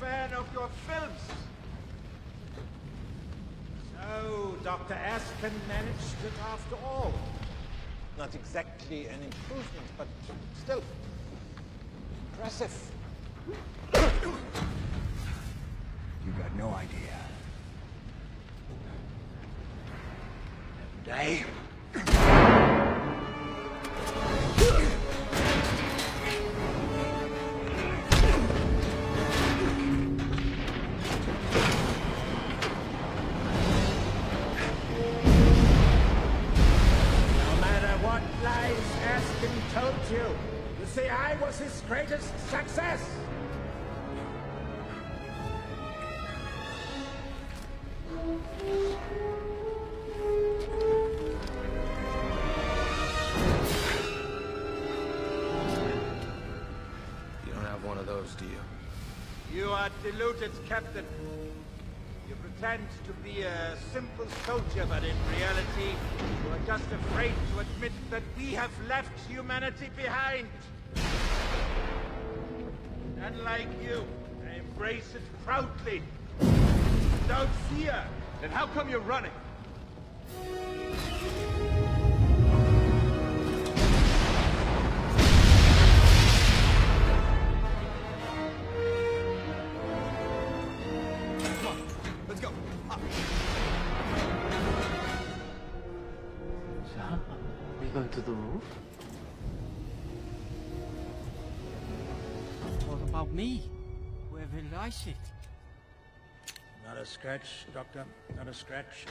fan of your films. So, Dr. Erskine managed it after all. Not exactly an improvement, but still impressive. You got no idea. Day. Lies Erskine told you, you see, I was his greatest success. You don't have one of those, do you? You are deluded, Captain. You pretend to be a simple soldier, but in reality, you are just afraid to admit that we have left humanity behind. Unlike you, I embrace it proudly. Without fear. Then how come you're running? Are we going to the roof? What about me? Where will I sit? Not a scratch, Doctor. Not a scratch.